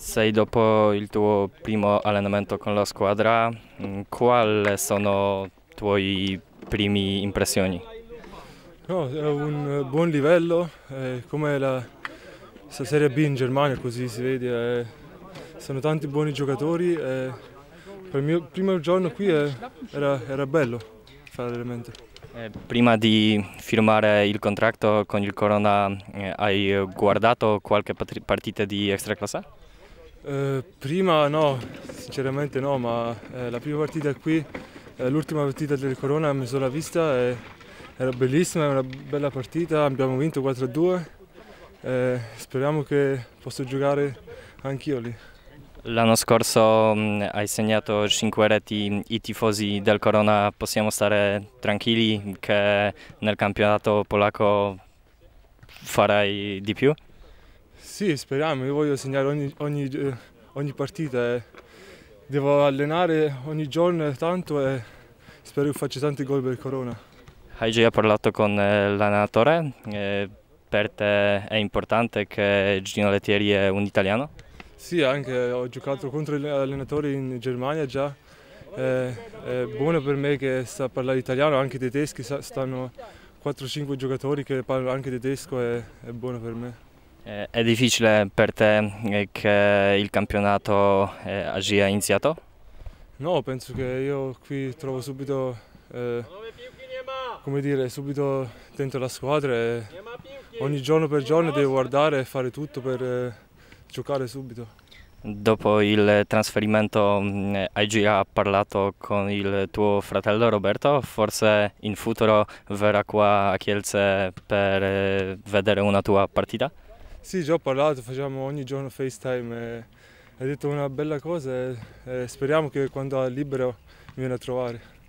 Sei dopo il tuo primo allenamento con la squadra, mm, quali sono i tuoi primi impressioni? No, è un buon livello, eh, come la, Serie B in Germania, così si vede. Eh, sono tanti buoni giocatori. Eh, per il mio primo giorno qui era, era bello fare l'allenamento. Eh, prima di firmare il contratto con il Corona eh, hai guardato qualche partita di Extraclassa? Eh, prima no, sinceramente no, ma eh, la prima partita qui, eh, l'ultima partita del Corona mi sono vista e era bellissima, è una bella partita, abbiamo vinto 4-2, eh, speriamo che possa giocare anch'io lì. L'anno scorso mh, mm, hai segnato 5 reti, i tifosi del Corona possiamo stare tranquilli che nel campionato polacco farai di più? Sì, speriamo, io voglio segnare ogni, ogni, eh, ogni partita e devo allenare ogni giorno tanto e spero che faccia tanti gol per Corona. Hai già parlato con eh, l'allenatore? Eh, per te è importante che Gino Lettieri è un italiano? Sì, anche ho giocato contro gli allenatori in Germania già. È, è buono per me che sa parlare italiano, anche tedeschi, stanno 4-5 giocatori che parlano anche tedesco e è buono per me. Eh, è difficile per te eh, che il campionato eh, agia iniziato? No, penso che io qui trovo subito, eh, come dire, subito dentro la squadra e ogni giorno per giorno devo guardare e fare tutto per eh, giocare subito. Dopo il trasferimento mm, hai già parlato con il tuo fratello Roberto, forse in futuro verrà qua a Kielce per vedere una tua partita? Sì, già ho parlato, facciamo ogni giorno FaceTime hai detto una bella cosa e, e speriamo che quando è libero mi viene a trovare.